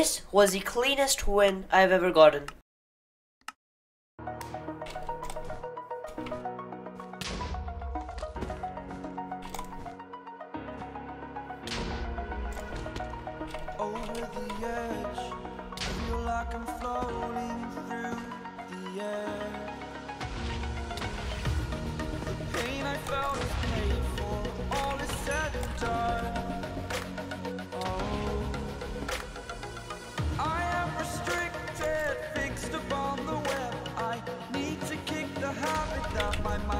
This was the cleanest win I've ever gotten. over the edge. Feel like I'm floating through the air. The pain I felt is. All is said and done. my mind.